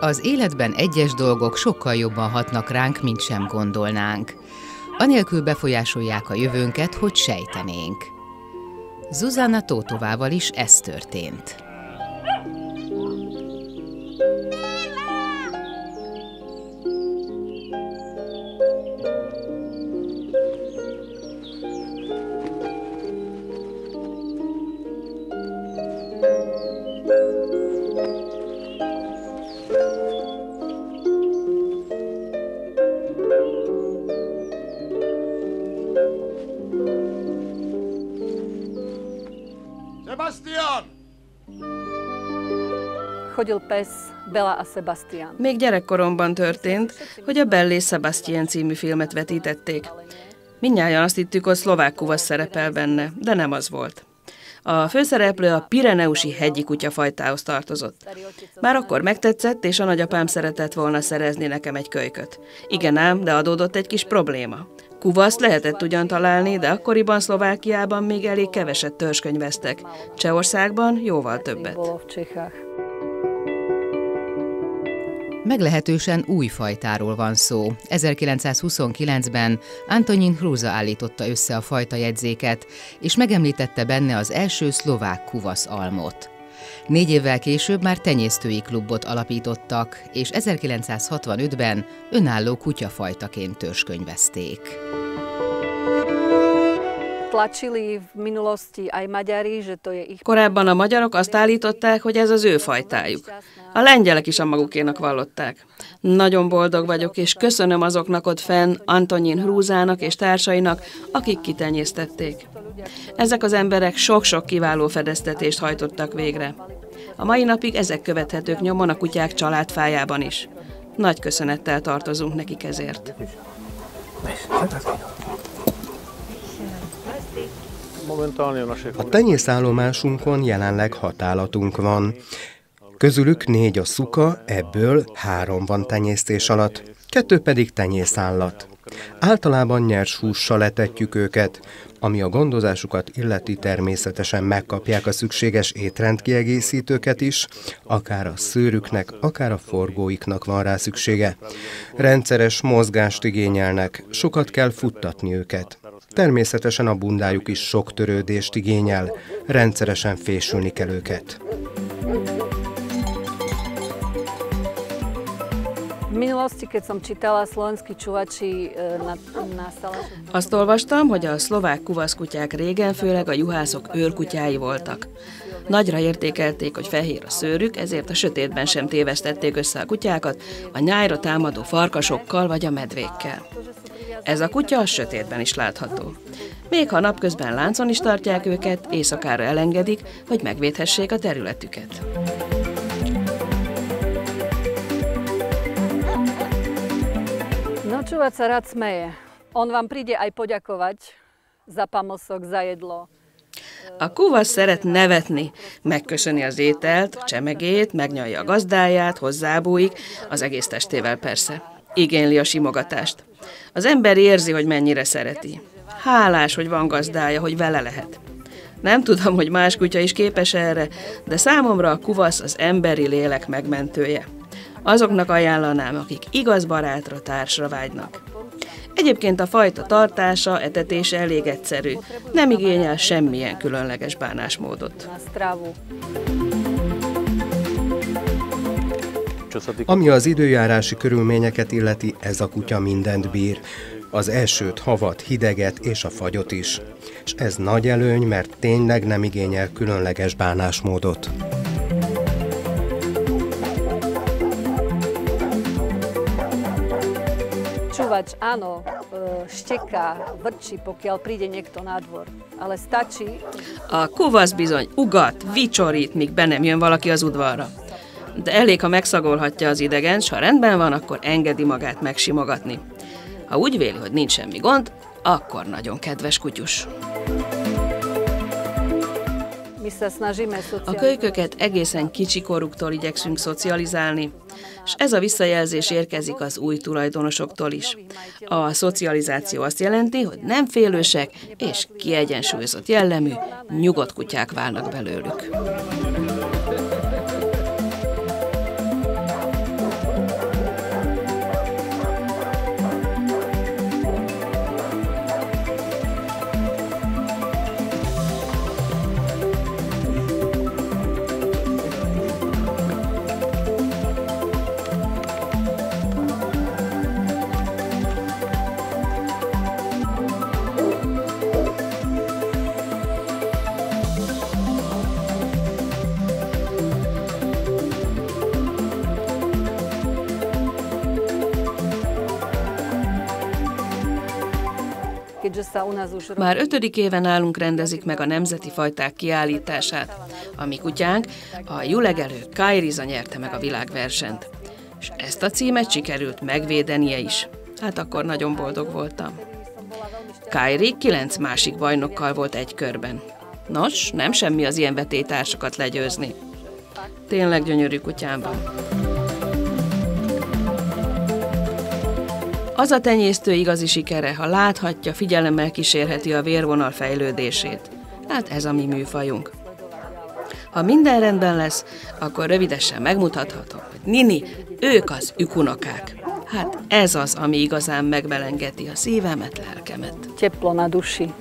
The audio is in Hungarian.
Az életben egyes dolgok sokkal jobban hatnak ránk, mint sem gondolnánk. Anélkül befolyásolják a jövőnket, hogy sejtenénk. Zuzanna Tótovával is ez történt. Még gyerekkoromban történt, hogy a Bellé Sebastian című filmet vetítették. Mindnyájan azt hittük, hogy szlovák kuvasz szerepel benne, de nem az volt. A főszereplő a Pireneusi hegyi kutyafajtához tartozott. Már akkor megtetszett, és a nagyapám szeretett volna szerezni nekem egy kölyköt. Igen ám, de adódott egy kis probléma. Kuvaszt lehetett ugyan találni, de akkoriban Szlovákiában még elég keveset törzskönyveztek. Csehországban jóval többet. Meglehetősen új fajtáról van szó. 1929-ben Antonin Hruza állította össze a fajta jegyzéket, és megemlítette benne az első szlovák kuvasz almot. Négy évvel később már tenyésztői klubot alapítottak, és 1965-ben önálló kutyafajtaként törzskönyvezték. Korábban a magyarok azt állították, hogy ez az ő fajtájuk. A lengyelek is a magukénak vallották. Nagyon boldog vagyok, és köszönöm azoknak ott fenn, Antonin Hrúzának és társainak, akik kitenyésztették. Ezek az emberek sok-sok kiváló fedeztetést hajtottak végre. A mai napig ezek követhetők nyomon a kutyák családfájában is. Nagy köszönettel tartozunk nekik ezért. A tenyészállomásunkon jelenleg hat állatunk van. Közülük négy a szuka, ebből három van tenyésztés alatt, kettő pedig tenyészállat. Általában nyers hússal etetjük őket, ami a gondozásukat illeti természetesen megkapják a szükséges étrendkiegészítőket is, akár a szőrüknek, akár a forgóiknak van rá szüksége. Rendszeres mozgást igényelnek, sokat kell futtatni őket. Természetesen a bundájuk is sok törődést igényel, rendszeresen fésülni kell őket. Minulosti, keď som čítala slovenskí čuvači e, na, na Azt olvastam, hogy a szlovák kuvaszkutyák régen főleg a juhászok őrkutyái voltak. Nagyra értékelték, hogy fehér a szőrük, ezért a sötétben sem tévesztették össze a kutyákat a nyájra támadó farkasokkal vagy a medvékkel. Ez a kutya a sötétben is látható. Még ha napközben láncon is tartják őket, éjszakára elengedik, hogy megvédhessék a területüket. Nočúvať sa rád smeje. On vám príde aj poďakovať za pamosok, za jedlo. A kuvasz szeret nevetni, megköszöni az ételt, csemegét, megnyalja a gazdáját, hozzábújik, az egész testével persze. Igényli a simogatást. Az ember érzi, hogy mennyire szereti. Hálás, hogy van gazdája, hogy vele lehet. Nem tudom, hogy más kutya is képes erre, de számomra a kuvasz az emberi lélek megmentője. Azoknak ajánlanám, akik igaz barátra, társra vágynak. Egyébként a fajta tartása, etetése elég egyszerű, nem igényel semmilyen különleges bánásmódot. Ami az időjárási körülményeket illeti, ez a kutya mindent bír. Az elsőt, havat, hideget és a fagyot is. És ez nagy előny, mert tényleg nem igényel különleges bánásmódot. Čuvač, áno, šteká, vrčí, pokiaľ príde niekto na dvor. Ale stačí... A kuvasz bizony ugat, vicsorít, míg be nem jön valaki az udvarra de elég, ha megszagolhatja az idegen, s ha rendben van, akkor engedi magát megsimogatni. Ha úgy véli, hogy nincs semmi gond, akkor nagyon kedves kutyus. A kölyköket egészen kicsi koruktól igyekszünk szocializálni. És ez a visszajelzés érkezik az új tulajdonosoktól is. A szocializáció azt jelenti, hogy nem félősek és kiegyensúlyozott jellemű, nyugodt kutyák válnak belőlük. Már ötödik éven nálunk rendezik meg a nemzeti fajták kiállítását. A mi kutyánk, a julegelő Kairiza nyerte meg a világversenyt. És ezt a címet sikerült megvédenie is. Hát akkor nagyon boldog voltam. Kairi kilenc másik bajnokkal volt egy körben. Nos, nem semmi az ilyen vetétársakat legyőzni. Tényleg gyönyörű kutyám van. Az a tenyésztő igazi sikere, ha láthatja, figyelemmel kísérheti a vérvonal fejlődését. Hát ez a mi műfajunk. Ha minden rendben lesz, akkor rövidesen megmutathatom, hogy Nini, ők az ükunokák. Hát ez az, ami igazán megbelengeti a szívemet, lelkemet. Teplo na duši.